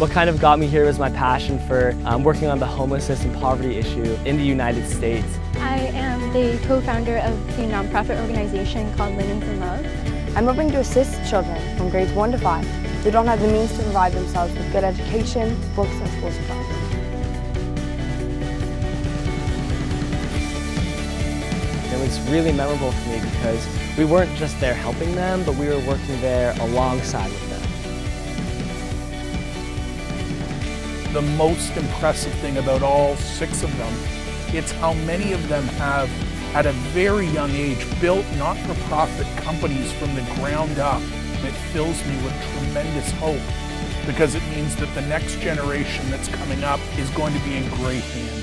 What kind of got me here was my passion for um, working on the homelessness and poverty issue in the United States. I am the co-founder of the nonprofit organization called Learning for Love. I'm hoping to assist children from grades 1 to 5 who don't have the means to provide themselves with good education, books, and school supplies. It was really memorable for me because we weren't just there helping them, but we were working there alongside them. The most impressive thing about all six of them, it's how many of them have, at a very young age, built not-for-profit companies from the ground up. It fills me with tremendous hope because it means that the next generation that's coming up is going to be in great hands.